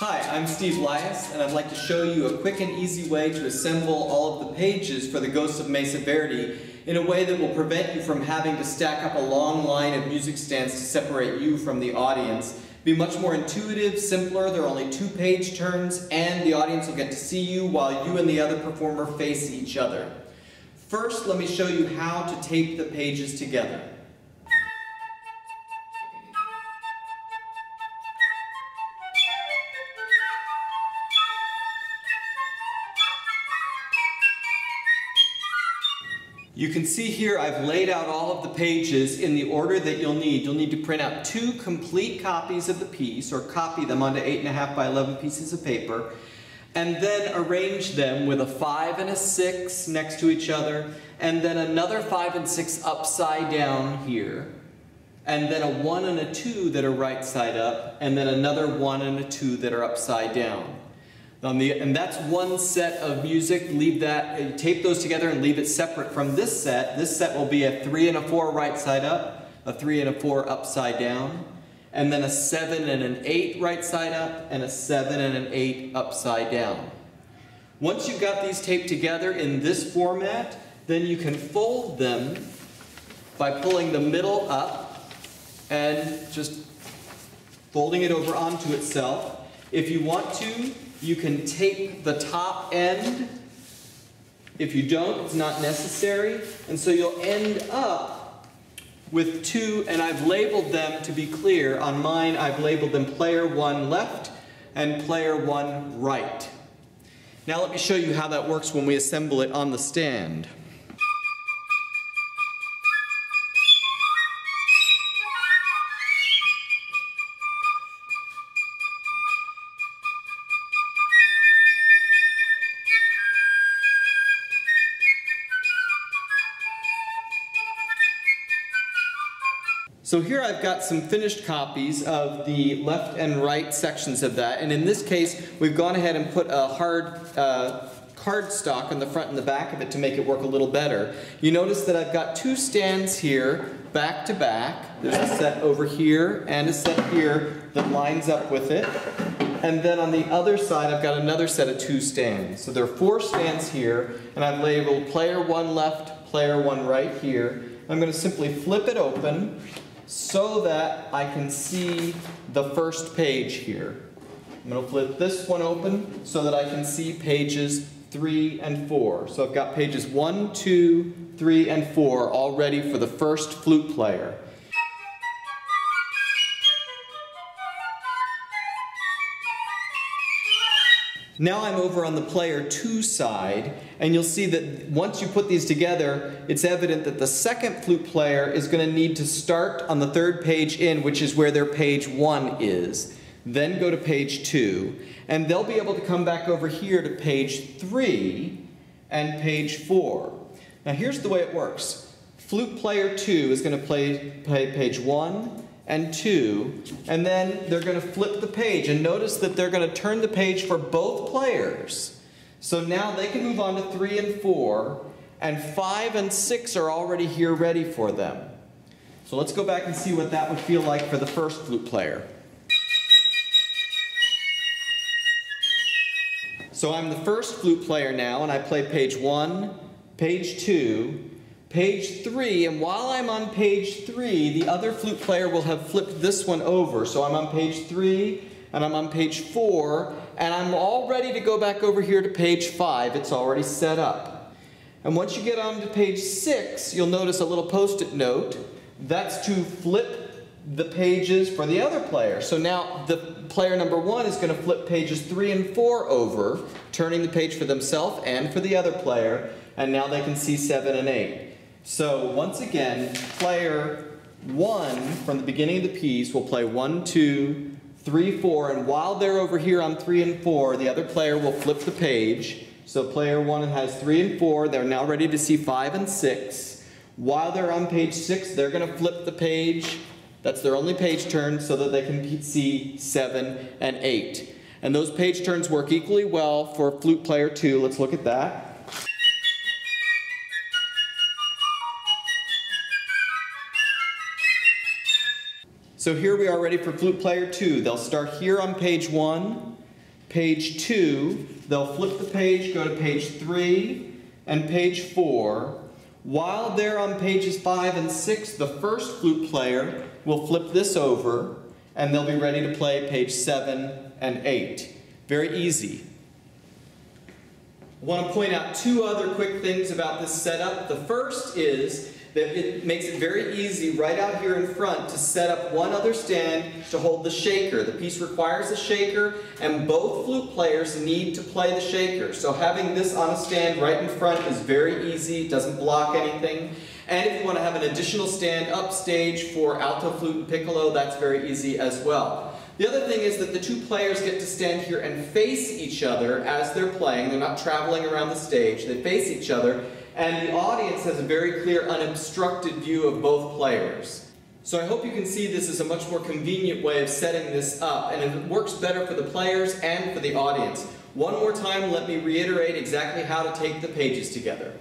Hi, I'm Steve Lias, and I'd like to show you a quick and easy way to assemble all of the pages for the Ghosts of Mesa Verde in a way that will prevent you from having to stack up a long line of music stands to separate you from the audience. Be much more intuitive, simpler, there are only two page turns, and the audience will get to see you while you and the other performer face each other. First, let me show you how to tape the pages together. You can see here I've laid out all of the pages in the order that you'll need. You'll need to print out two complete copies of the piece or copy them onto 8.5 by 11 pieces of paper and then arrange them with a 5 and a 6 next to each other and then another 5 and 6 upside down here and then a 1 and a 2 that are right side up and then another 1 and a 2 that are upside down. The, and that's one set of music. Leave that, uh, tape those together and leave it separate from this set. This set will be a three and a four right side up, a three and a four upside down, and then a seven and an eight right side up, and a seven and an eight upside down. Once you've got these taped together in this format, then you can fold them by pulling the middle up and just folding it over onto itself. If you want to, you can tape the top end. If you don't, it's not necessary. And so you'll end up with two, and I've labeled them to be clear. On mine, I've labeled them player one left and player one right. Now let me show you how that works when we assemble it on the stand. So here I've got some finished copies of the left and right sections of that. And in this case, we've gone ahead and put a hard uh, cardstock on the front and the back of it to make it work a little better. You notice that I've got two stands here, back to back. There's a set over here and a set here that lines up with it. And then on the other side, I've got another set of two stands. So there are four stands here, and I've labeled player one left, player one right here. I'm going to simply flip it open so that I can see the first page here. I'm going to flip this one open so that I can see pages 3 and 4. So I've got pages 1, 2, 3, and 4 all ready for the first flute player. Now I'm over on the player 2 side, and you'll see that once you put these together, it's evident that the second flute player is going to need to start on the third page in, which is where their page 1 is. Then go to page 2, and they'll be able to come back over here to page 3 and page 4. Now here's the way it works. Flute player 2 is going to play, play page 1, and 2, and then they're going to flip the page. And notice that they're going to turn the page for both players. So now they can move on to 3 and 4, and 5 and 6 are already here ready for them. So let's go back and see what that would feel like for the first flute player. So I'm the first flute player now, and I play page 1, page 2, page three, and while I'm on page three, the other flute player will have flipped this one over. So I'm on page three, and I'm on page four, and I'm all ready to go back over here to page five. It's already set up. And once you get on to page six, you'll notice a little post-it note. That's to flip the pages for the other player. So now the player number one is going to flip pages three and four over, turning the page for themselves and for the other player, and now they can see seven and eight. So once again, player one from the beginning of the piece will play one, two, three, four, and while they're over here on three and four, the other player will flip the page. So player one has three and four, they're now ready to see five and six. While they're on page six, they're gonna flip the page. That's their only page turn so that they can see seven and eight. And those page turns work equally well for flute player two. Let's look at that. So here we are ready for flute player two. They'll start here on page one, page 2, they'll flip the page, go to page 3 and page 4. While they're on pages 5 and 6, the first flute player will flip this over and they'll be ready to play page 7 and 8. Very easy. I want to point out two other quick things about this setup. The first is that it makes it very easy right out here in front to set up one other stand to hold the shaker. The piece requires a shaker and both flute players need to play the shaker. So having this on a stand right in front is very easy, doesn't block anything. And if you want to have an additional stand upstage for alto flute and piccolo, that's very easy as well. The other thing is that the two players get to stand here and face each other as they're playing. They're not traveling around the stage. They face each other and the audience has a very clear unobstructed view of both players. So I hope you can see this is a much more convenient way of setting this up, and it works better for the players and for the audience. One more time, let me reiterate exactly how to take the pages together.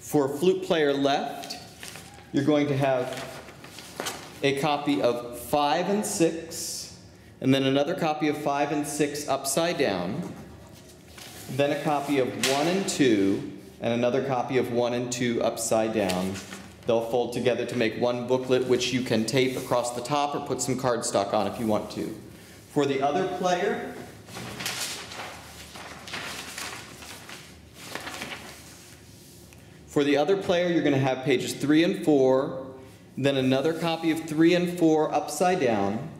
For flute player left, you're going to have a copy of 5 and 6, and then another copy of 5 and 6 upside down, then a copy of 1 and 2, and another copy of 1 and 2 upside down. They'll fold together to make one booklet which you can tape across the top or put some cardstock on if you want to. For the other player, For the other player, you're going to have pages 3 and 4, then another copy of 3 and 4 upside down,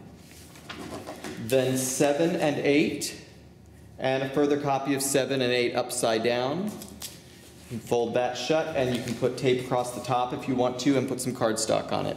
then 7 and 8, and a further copy of 7 and 8 upside down. You fold that shut and you can put tape across the top if you want to and put some cardstock on it.